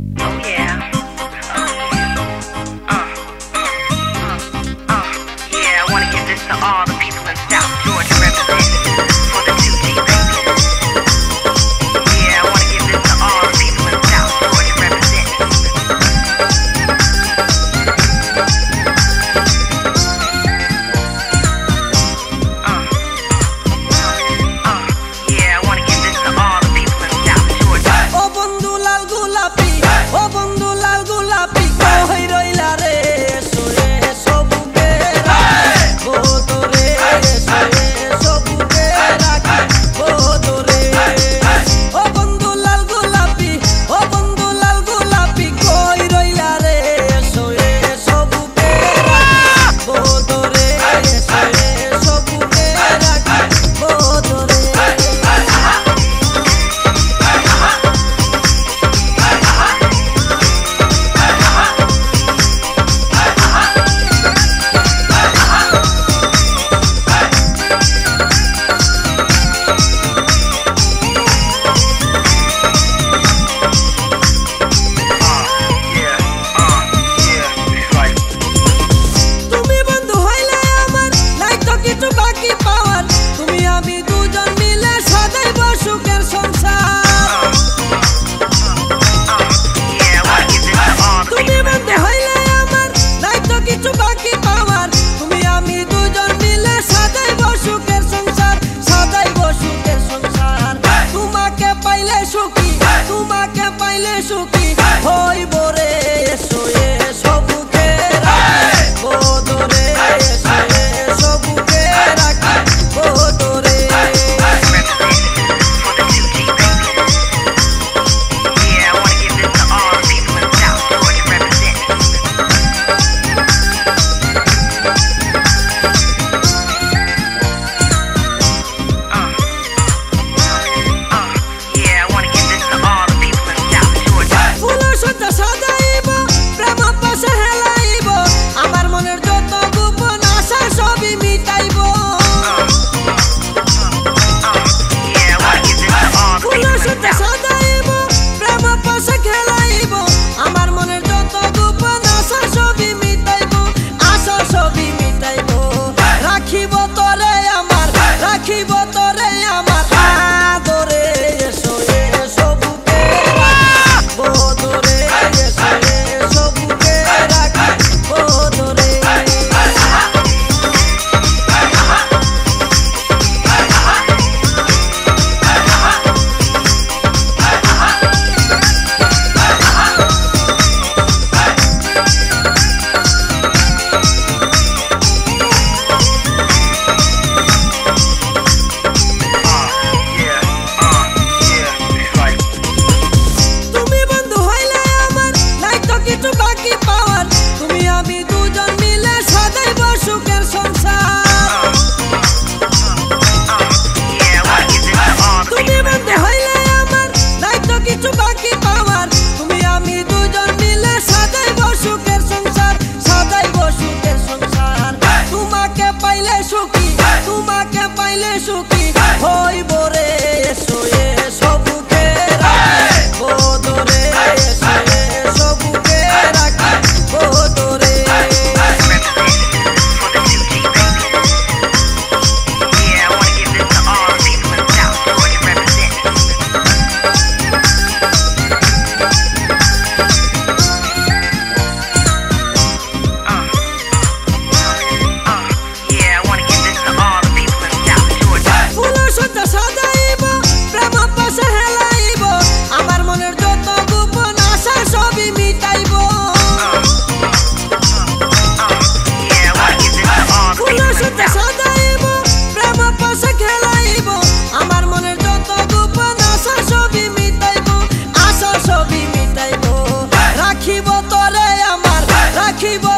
Oh Chuba के keep on